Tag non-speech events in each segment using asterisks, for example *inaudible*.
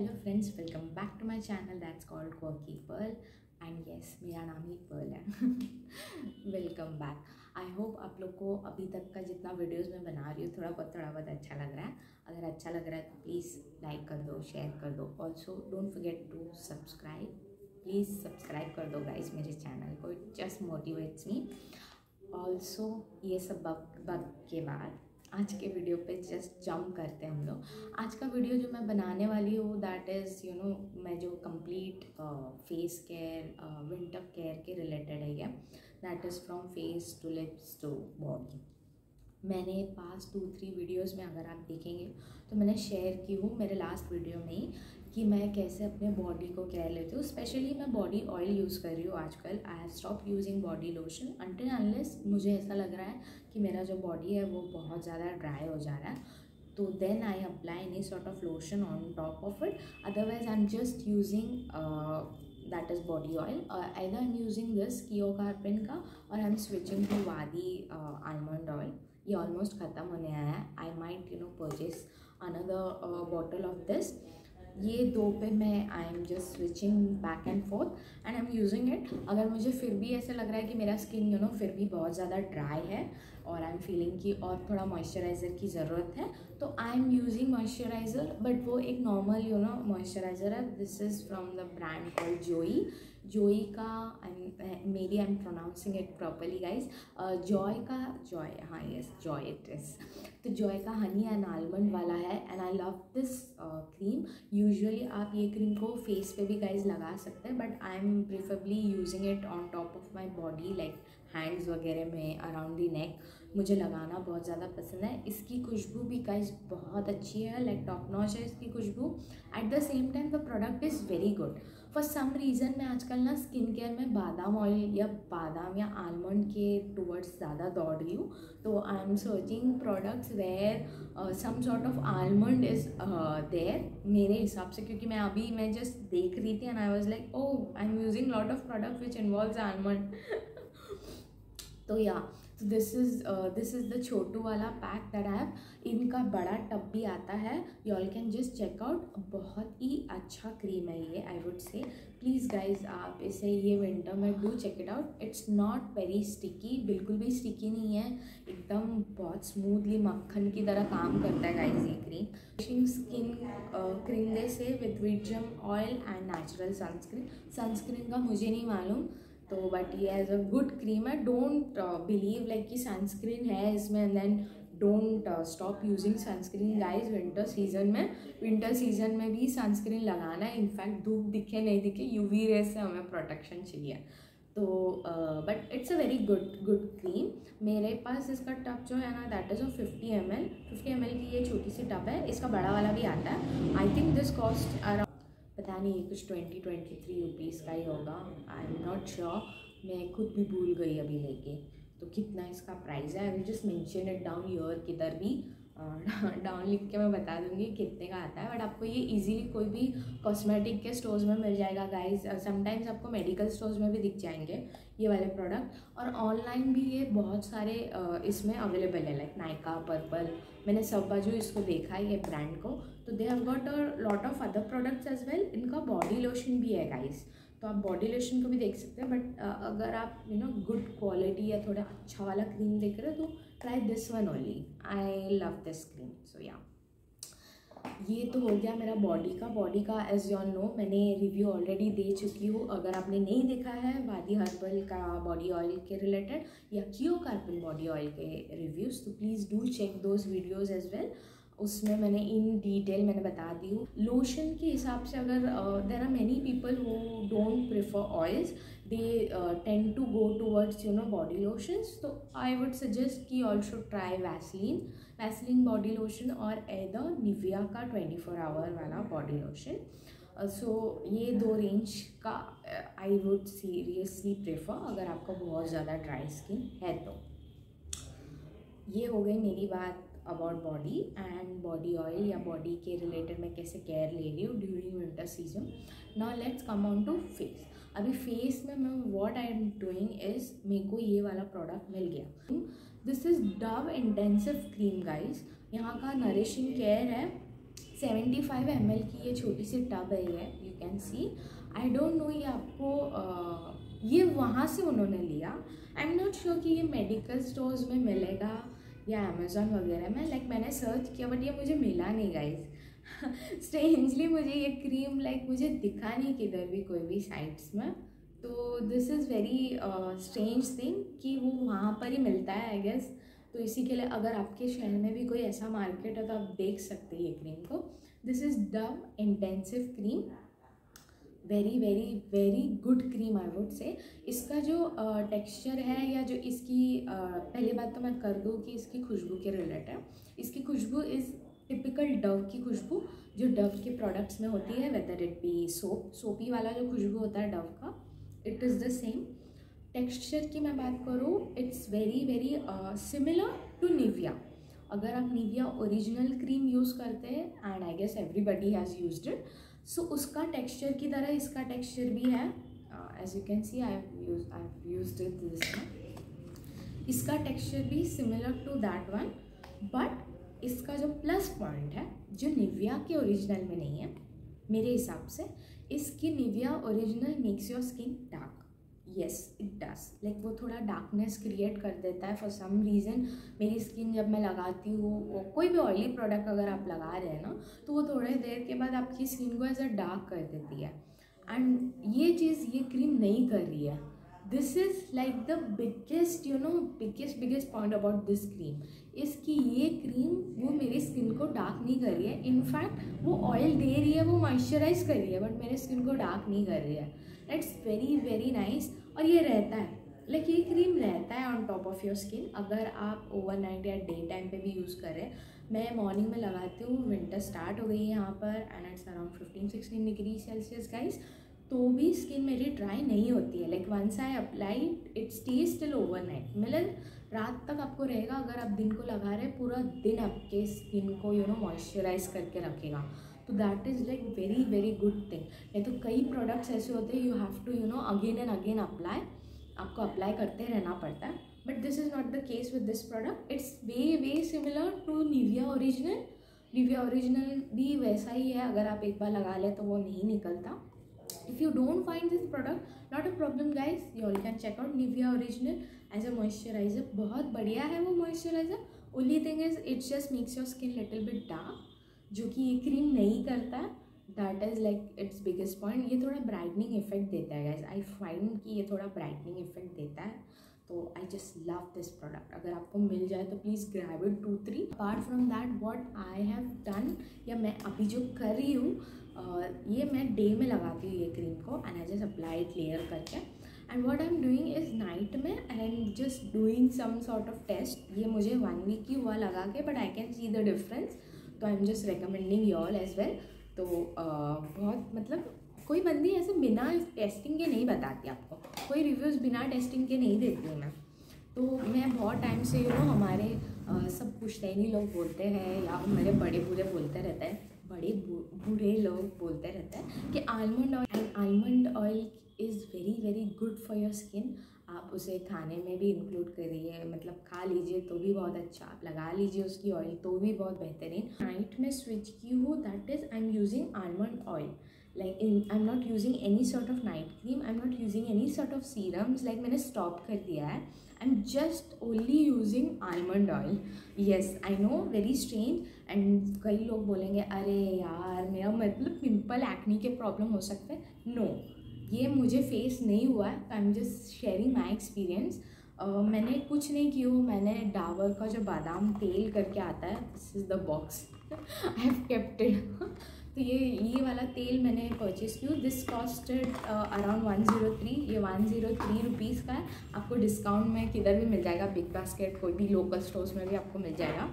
Hello friends welcome back to my channel that's called Quirky Pearl and yes मेरा नाम ही Pearl है. Welcome back I hope आप लोग को अभी तक का जितना वीडियोस मैं बना रही हूँ, थोड़ा बहुत थोड़ा बहुत अच्छा लग रहा है. अगर अच्छा लग रहा है तो प्लीज़ लाइक कर दो शेयर कर दो. Also don't forget to subscribe please subscribe कर दो गाइज़ मेरे चैनल को. It just motivates me also ये सब बग के बाद आज के वीडियो पे जस्ट जंप करते हैं हम लोग। आज का वीडियो जो मैं बनाने वाली हूँ दैट इज़ यू नो मैं जो complete face care winter care के रिलेटेड है ये। That is from face to lips to body मैंने पास टू थ्री वीडियोस में अगर आप देखेंगे तो मैंने शेयर की हूँ मेरे लास्ट वीडियो में ही। कि मैं कैसे अपने बॉडी को केयर लेती हूँ? स्पेशली मैं बॉडी ऑयल यूज़ कर रही हूँ आजकल. I have stop using body lotion until unless मुझे ऐसा लग रहा है कि मेरा जो बॉडी है वो बहुत ज़्यादा ड्राई हो जा रहा है तो then I apply any sort of lotion on top of it otherwise I am just using that is body oil I am using this Keo Karpin का और I am switching to Vaadi almond oil ये almost ख़त्म होने आया है. I might you know purchase another bottle of this ये दो पे मैं I am just switching back and forth and I am using it अगर मुझे फिर भी ऐसा लग रहा है कि मेरा स्किन यू नो फिर भी बहुत ज़्यादा ड्राई है और आई एम फीलिंग कि और थोड़ा मॉइस्चराइज़र की ज़रूरत है तो I am using moisturiser but वो एक नॉर्मल यू नो मॉइस्चराइज़र है. This is from the brand call Joy Joy का maybe I am pronouncing it properly guys Joy का जॉय हाँ यस जॉय इट इज़ तो जॉय का honey and almond वाला है and I love this cream usually आप ये cream को फेस पे भी गाइज़ लगा सकते हैं but I am preferably using it on top of my body like hands वगैरह में अराउंड दी नेक मुझे लगाना बहुत ज़्यादा पसंद है। इसकी खुशबू भी गाइज़ बहुत अच्छी है लाइक टॉप नॉच है इसकी खुशबू. At the same time the product is very good for some reason मैं आजकल ना स्किन केयर में बादाम ऑयल या बादाम या आलमंड के टूवर्ड्स ज़्यादा दौड़ रही हूँ। तो I am searching products where some sort of almond is there मेरे हिसाब से, क्योंकि मैं अभी, मैं जस्ट देख रही थी and I was like oh I am using lot of product which involve almond तो या तो this is this is the छोटू वाला पैक दैट हैव इनका बड़ा टब भी आता है। You all can just check out बहुत ही अच्छा क्रीम है ये I would say please guys आप इसे ये विंटर में do check it out it's not very sticky बिल्कुल भी स्टिकी नहीं है। एकदम बहुत स्मूथली मक्खन की तरह काम करता है गाइज़ ये cream washing skin cream they say with wheatgerm oil and natural sunscreen sunscreen का मुझे नहीं मालूम। तो बट ये एज अ गुड क्रीम है डोंट बिलीव लाइक कि सनस्क्रीन है इसमें and then don't stop using sunscreen guys winter season में। विंटर सीज़न में भी सनस्क्रीन लगाना है। इनफैक्ट धूप दिखे, नहीं दिखे यूवी रे से हमें प्रोटेक्शन चाहिए। तो but it's a very good good cream मेरे पास इसका टब जो है ना that is of fifty M L fifty M L की ये छोटी सी टब है। इसका बड़ा वाला भी आता है। I think this cost around पता नहीं ये कुछ ट्वेंटी ट्वेंटी थ्री रुपीज़ का ही होगा। आई एम नॉट श्योर मैं खुद भी भूल गई अभी लेके। तो कितना इसका प्राइस है? I will just mention it down your किधर भी। डाउन *laughs* लिख के मैं बता दूँगी कितने का आता है। बट आपको ये इजीली कोई भी कॉस्मेटिक के स्टोर्स में मिल जाएगा गाइस समटाइम्स आपको मेडिकल स्टोर्स में भी दिख जाएँगे ये वाले प्रोडक्ट और ऑनलाइन भी ये बहुत सारे इसमें अवेलेबल है लाइक नाइका पर्पल मैंने सब बाजू इसको देखा है ये ब्रांड को. तो they have got a lot of other products as well इनका बॉडी लोशन भी है गाइस तो आप बॉडी लोशन को भी देख सकते हैं बट अगर आप यू नो गुड क्वालिटी या थोड़ा अच्छा वाला क्रीम देख रहे हो तो try this one only I love this cream so या ये तो हो गया मेरा बॉडी का. बॉडी का एज यॉन नो मैंने रिव्यू ऑलरेडी दे चुकी हूँ. अगर आपने नहीं देखा है वादी हर्बल का बॉडी ऑयल के रिलेटेड या कियो कार्बन बॉडी ऑयल के रिव्यूज़ तो please do check those videos as well उसमें मैंने इन डिटेल मैंने बता दी हूँ। लोशन के हिसाब से अगर there are many people who don't prefer oils they tend to go towards you know body lotions तो आई वुड सजेस्ट कि all should try Vaseline Vaseline body lotion और एदर निविया का ट्वेंटी फोर आवर वाला body lotion so ये दो range का I would seriously prefer अगर आपका बहुत ज़्यादा ड्राई स्किन है तो। ये हो गई मेरी बात। About body and body oil या बॉडी के रिलेटेड मैं कैसे केयर ले रही हूँ during winter season now let's come on to face अभी फेस में मैं what I am doing is मेरे को ये वाला प्रोडक्ट मिल गया। This is Dove intensive cream guys यहाँ का नरिशिंग केयर है। सेवेंटी फाइव एम की ये छोटी सी टब है ये you can see I don't know ये आपको uh, ये वहाँ से उन्होंने लिया। आई एम नॉट श्योर कि ये मेडिकल स्टोर्स में मिलेगा। या अमेज़ोन वगैरह में लाइक मैंने सर्च किया बट ये मुझे मिला नहीं गाइज़ स्ट्रेंजली *laughs* मुझे ये क्रीम लाइक मुझे दिखा नहीं किधर भी कोई भी साइट्स में. तो this is very strange thing कि वो वहाँ पर ही मिलता है आई गेस तो इसी के लिए अगर आपके शहर में भी कोई ऐसा मार्केट है तो आप देख सकते हैं ये क्रीम को. This is Dove intensive cream very very very good cream I would say इसका जो टेक्सचर है या जो इसकी पहली बात तो मैं कर दूँ कि इसकी खुशबू के रिलेटेड इसकी खुशबू इज़ टिपिकल डव की खुशबू, जो डव के प्रोडक्ट्स में होती है वेदर इट बी सोप सोपी वाला जो खुशबू होता है डव का it is the same texture की मैं बात करूँ it's very very similar to Nivea अगर आप निविया ओरिजिनल क्रीम यूज़ करते हैं and I guess everybody has use it so उसका टेक्सचर की तरह इसका टेक्सचर भी है। As you can see I use I this इसका टेक्सचर भी similar to that one but इसका जो प्लस पॉइंट है, जो निविया के ओरिजिनल में नहीं है, मेरे हिसाब से, इसकी Nivea original makes your skin dark yes it does like वो थोड़ा डार्कनेस क्रिएट कर देता है फॉर सम रीज़न मेरी स्किन जब मैं लगाती हूँ कोई भी ऑयली प्रोडक्ट अगर आप लगा रहे हैं ना तो वो थोड़े देर के बाद आपकी स्किन को ऐसा डार्क कर देती है. एंड ये चीज़, ये क्रीम नहीं कर रही है. This is like the biggest you know biggest biggest point about this cream इसकी ये क्रीम वो मेरी स्किन को डार्क नहीं कर रही है. इनफैक्ट वो ऑयल दे रही है, वो मॉइस्चराइज कर रही है बट मेरे स्किन को डार्क नहीं कर रही है. इट्स वेरी वेरी नाइस और ये रहता है। लाइक ये क्रीम रहता है on top of your skin अगर आप ओवरनाइट या डे टाइम पे भी यूज़ करें मैं मॉर्निंग में लगाती हूँ विंटर स्टार्ट हो गई है यहाँ पर and it's around fifteen sixteen degree Celsius guys तो भी स्किन मेरी ड्राई नहीं होती है। Like once I apply stay still overnight मतलब रात तक आपको रहेगा अगर आप दिन को लगा रहे पूरा दिन आपके स्किन को यू नो मॉइस्चराइज करके रखेगा। तो that is like very very good thing नहीं तो कई प्रोडक्ट्स ऐसे होते हैं you have to you know again and again apply आपको अप्लाई करते रहना पड़ता है. But this is not the case with this product it's way way similar to Nivea original Nivea original भी वैसा ही है. अगर आप एक बार लगा लें तो वो नहीं निकलता. If you don't find this product not a problem guys you all can check out Nivea original as a moisturiser बहुत बढ़िया है वो moisturiser only thing is it's just makes your skin little bit dark जो कि ये cream नहीं करता that is like its biggest point ये थोड़ा ब्राइटनिंग इफ़ेक्ट देता है गैस आई फाइंड कि ये थोड़ा ब्राइटनिंग इफ़ेक्ट देता है तो I just love this product अगर आपको मिल जाए तो please grab it two three apart from that what I have done या मैं अभी जो कर रही हूँ ये मैं डे में लगाती हूँ ये क्रीम को and I just apply it layer करके. And what I am doing is night में and just doing some sort of test ये मुझे वन वीक ही हुआ लगा के but I can see the difference तो I am just recommending you all as well तो बहुत मतलब कोई बंदी ऐसे बिना टेस्टिंग के नहीं बताती आपको। कोई रिव्यूज़ बिना टेस्टिंग के नहीं देती हूँ मैं। तो मैं बहुत टाइम से यू नो हमारे आ, सब पुश्तैनी लोग बोलते हैं या मेरे बड़े बूढ़े बोलते रहते हैं बड़े बूढ़े लोग बोलते रहते हैं कि almond oil almond oil is very very good for your skin आप उसे खाने में भी इंक्लूड करिए मतलब खा लीजिए तो भी बहुत अच्छा। आप लगा लीजिए उसकी ऑयल तो भी बहुत बेहतरीन। नाइट में स्विच की हूँ that is I am using almond oil like I am not using any sort of night cream I am not using any sort of serums like मैंने स्टॉप कर दिया है। I am just only using almond oil yes I know very strange and कई लोग बोलेंगे, अरे यार, मेरा मतलब पिम्पल एक्नी के प्रॉब्लम हो सकते हैं. नो ये मुझे फेस नहीं हुआ है I am just sharing my experience मैंने कुछ नहीं किया, मैंने डाबर का जो बादाम तेल करके आता है this is the box I have kept तो ये ये वाला तेल मैंने परचेज किया this costed around one zero three ये वन ज़ीरो थ्री रुपीज़ का है। आपको डिस्काउंट में किधर भी मिल जाएगा बिग बास्केट कोई भी लोकल स्टोर्स में भी आपको मिल जाएगा।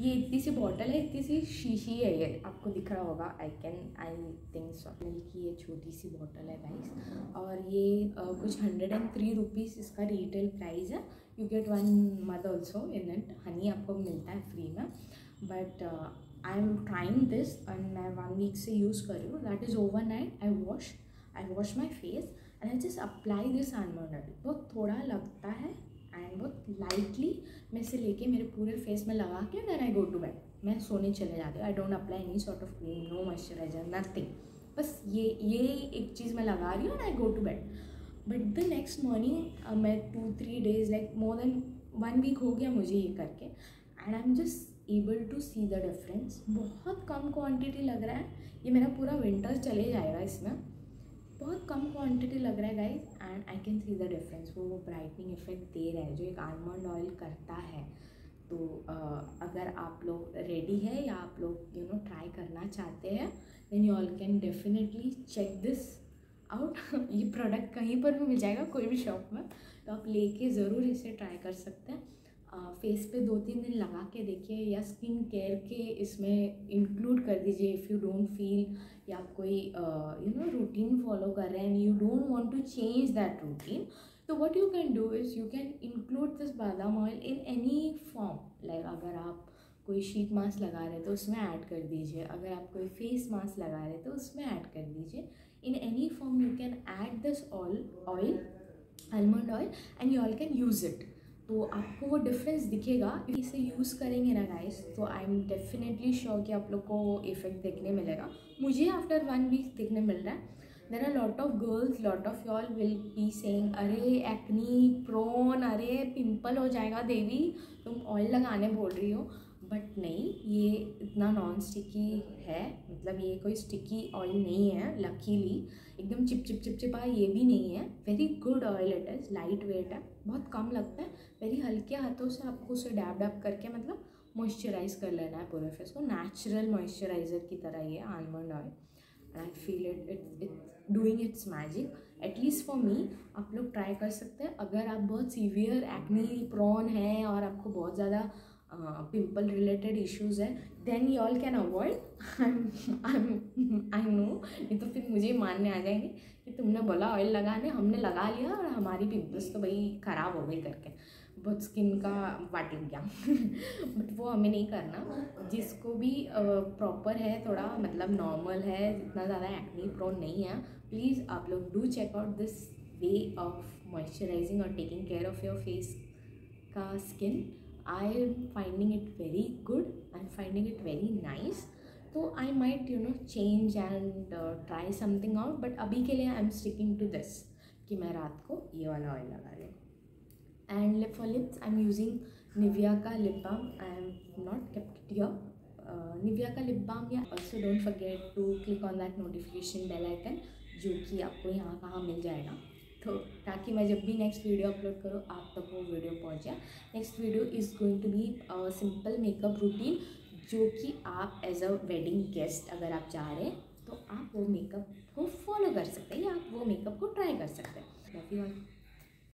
ये इतनी सी बॉटल है इतनी सी शीशी है ये। आपको दिख रहा होगा I can I think so की ये छोटी सी बॉटल है गाइस और ये uh, कुछ हंड्रेड एंड थ्री रुपीज़ इसका रिटेल प्राइस है। You get one mud also in it honey आपको मिलता है फ्री में। But I am trying this and मैं वन वीक से यूज़ कर रही हूँ। That is overnight I wash I wash my face and I just apply this almond बहुत थोड़ा लगता है बहुत लाइटली मैं इसे लेके मेरे पूरे फेस में लगा के then I go to bed मैं सोने चले जाती हूँ। I don't apply any sort of cream no moisturiser nothing बस ये ये एक चीज़ मैं लगा रही हूँ I go to bed but the next morning मैं two three days like more than one week हो गया मुझे ये करके and I am just able to see the difference बहुत कम क्वांटिटी लग रहा है। ये मेरा पूरा विंटर चले जाएगा इसमें। बहुत कम क्वांटिटी लग रहा है guys and I can see the difference वो वो ब्राइटनिंग इफ़ेक्ट दे रहा है जो एक आलमंड ऑयल करता है। तो uh, अगर आप लोग रेडी है या आप लोग यू नो ट्राई करना चाहते हैं then you all can definitely check this out ये प्रोडक्ट कहीं पर भी मिल जाएगा कोई भी शॉप में। तो आप लेके ज़रूर इसे ट्राई कर सकते हैं। फेस पे दो तीन दिन लगा के देखिए या स्किन केयर के इसमें इंक्लूड कर दीजिए इफ़ यू डोंट फील या आप कोई यू नो रूटीन फॉलो कर रहे हैं and you don't want to change that routine तो what you can do is you can include this badam oil in any form like अगर आप कोई शीट मास्क लगा रहे तो उसमें ऐड कर दीजिए। अगर आप कोई फेस मास्क लगा रहे तो उसमें ऐड कर दीजिए। In any form you can add this oil oil almond oil and you all can use it तो आपको वो डिफरेंस दिखेगा इसे यूज़ करेंगे ना गाइस तो आई एम डेफिनेटली श्योर कि आप लोग को वो इफ़ेक्ट देखने मिलेगा। मुझे आफ्टर वन वीक देखने मिल रहा है। There are lot of girls lot of y'all will be saying अरे एक्नी प्रोन अरे पिंपल हो जाएगा, देवी, तुम ऑयल लगाने बोल रही हो। बट नहीं, ये इतना नॉन स्टिकी है। मतलब ये कोई स्टिकी ऑयल नहीं है लकीली एकदम चिप चिप चिप चिपा ये भी नहीं है। Very good oil it is light weight है। बहुत कम लगता है। वेरी हल्के हाथों से आपको उसे डैब डैब करके मतलब मॉइस्चराइज कर लेना है पूरे फेस को। नेचुरल मॉइस्चराइज़र की तरह ये almond oil and I feel it it it doing its magic at least for me आप लोग ट्राई कर सकते हैं। अगर आप बहुत सीवियर एक्नी प्रॉन हैं और आपको बहुत ज़्यादा पिम्पल रिलेटेड इश्यूज़ है then you all can avoid I know नहीं तो फिर मुझे मानने आ जाएँगे कि तुमने बोला ऑयल लगाने, हमने लगा लिया और हमारी पिम्पल्स तो भाई ख़राब हो गई करके। बहुत स्किन का वाट गया बट वो हमें नहीं करना। जिसको भी प्रॉपर है, थोड़ा मतलब नॉर्मल है, जितना ज़्यादा एक्नी प्रोन नहीं है प्लीज़ आप लोग do check out this way of moisturising और taking care of your face का skin I am finding it very good I am finding it very nice तो I might you know change and try something out. But अभी के लिए I am sticking to this कि मैं रात को ये वाला ऑयल लगा हूँ and lip for lips I am using Nivea का lip balm I am not kept your Nivea का लिप बाम या also don't forget to click on that notification bell icon जो कि आपको यहाँ कहाँ मिल जाएगा तो ताकि मैं जब भी नेक्स्ट वीडियो अपलोड करूँ, आप तक वो वीडियो पहुँच। जाए next video is going to be simple makeup routine जो कि आप एज अ वेडिंग गेस्ट अगर आप चाह रहे हैं तो आप वो मेकअप को फॉलो कर सकते हैं या आप वो मेकअप को ट्राई कर सकते हैं।